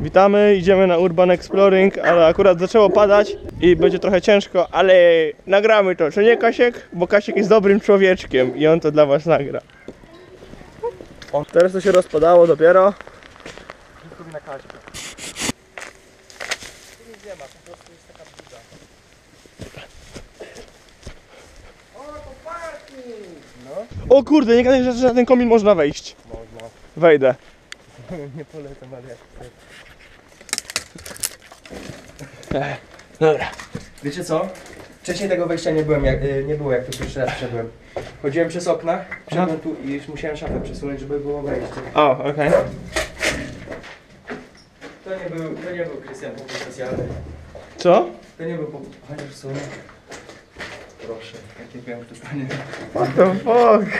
Witamy, idziemy na Urban Exploring, ale akurat zaczęło padać i będzie trochę ciężko, ale nagramy to, czy nie Kasiek? Bo Kasiek jest dobrym człowieczkiem i on to dla was nagra. O, teraz to się rozpadało dopiero. O kurde, nie gadaj, że na ten komin można wejść. Można. Wejdę. Nie polecam, ale jak chcesz. Dobra. Wiecie co? Wcześniej tego wejścia nie byłem, jak, nie było jak tu pierwszy raz wszedłem. Chodziłem przez okna, wszedłem tu i już musiałem szafę przesunąć, żeby było wejście. O, okej. To nie był, to nie był Krystian Punkt specjalny. Co? To nie był punkt. Chociaż sumie. Proszę, jakie wiem, to stanie. What the fuck?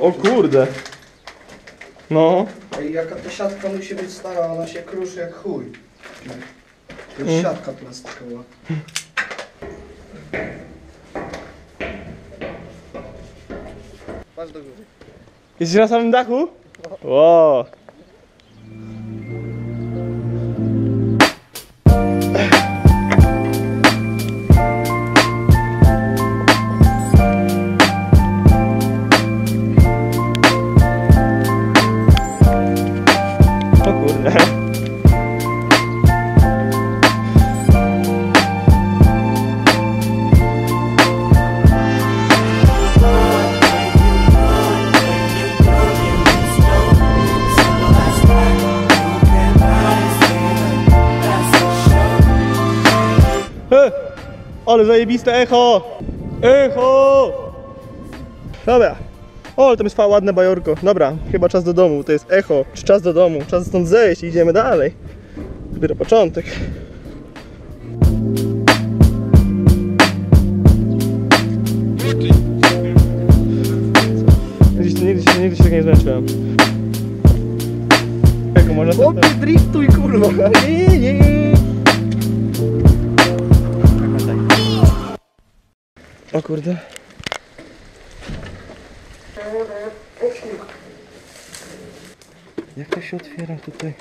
O kurde. No. Ej, jaka ta siatka musi być stara, ona się kruszy jak chuj. To jest Mm. siatka plastikowa. Patrz do góry. Jesteś na samym dachu? Wow. Ale zajebiste echo! Echo! Dobra. O, ale tam jest ładne bajorko. Dobra, chyba czas do domu. To jest echo. Czy czas do domu? Czas stąd zejść i idziemy dalej. Dopiero początek. Nigdy, się, nigdy się tak nie zmęczyłem. Jak można. Chłopie, driftuj kurwa! Nie, nie, nie. O kurde. Jak to się otwiera tutaj?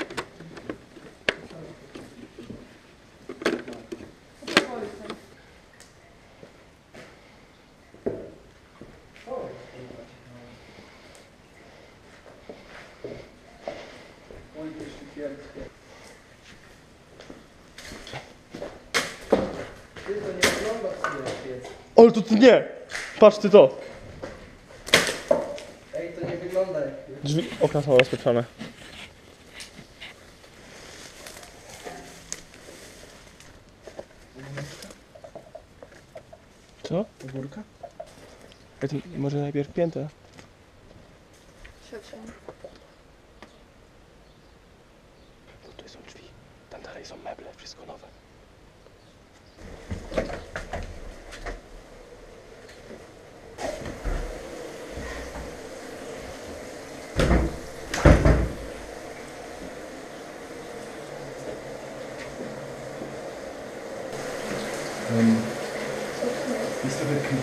Ale to ty nie! Patrz ty to! Ej, to nie wygląda jak Drzwi, okna są rozpieprzone. Co? Górka? Ej, to Może najpierw piętę? Tutaj są drzwi, tam dalej są meble, wszystko nowe.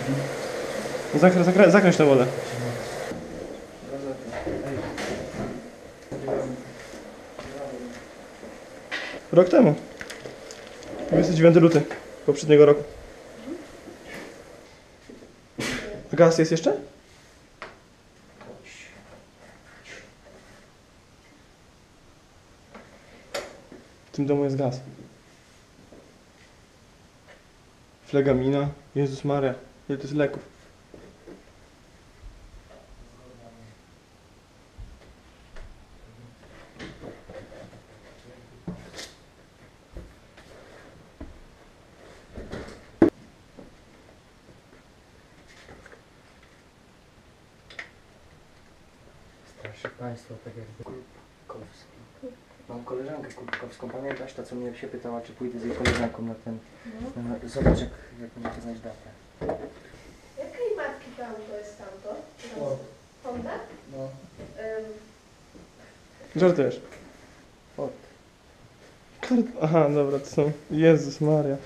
Creepy. Zakra, zakra, zakręć tę wodę. Rok temu. 29 luty poprzedniego roku. Gaz jest jeszcze? W tym domu jest gaz. Flegamina. Jezus Maria. Ile to jest leków? Proszę Państwa, tak jakby Kurkowski. Mam koleżankę Kurkowską, pamiętasz ta, co mnie się pytała, czy pójdę z jej koleżanką na ten... Na, zobacz, jak, jak możecie znaleźć datę. Jakiej marki to auto jest O. Honda? No. Ym, Żartujesz. Ford. Kart... Aha, dobra, to są... Jezus Maria.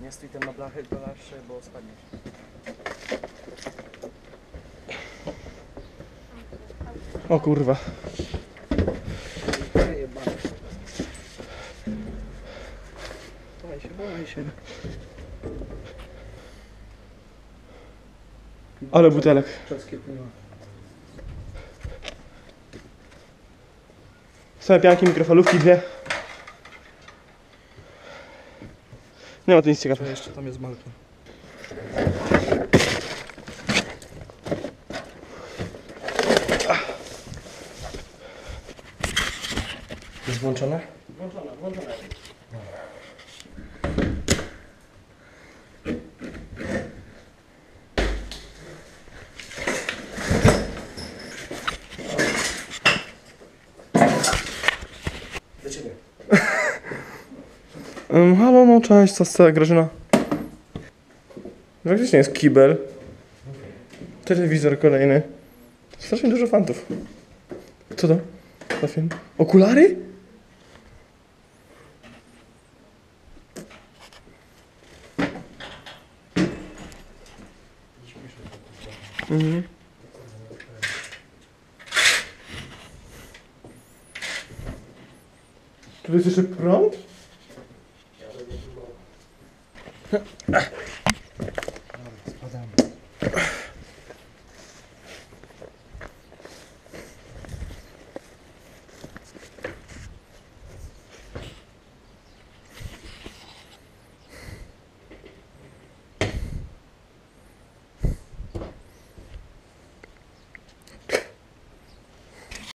Nie stój tam na blachę, blasze, bo spadniesz. O kurwa. Się. Ale butelek. Czoskie pływa. Same pianki, mikrofalówki dwie. Nie ma tu nic ciekawego. jeszcze tam jest malka. Jest włączone? Włączone, włączone. Um, halo, no cześć, co z Grażyna? Faktycznie jest kibel. Telewizor kolejny. Strasznie dużo fantów. Co to? Za film? Okulary? Mhm. Tu jest jeszcze prąd? Verdammt.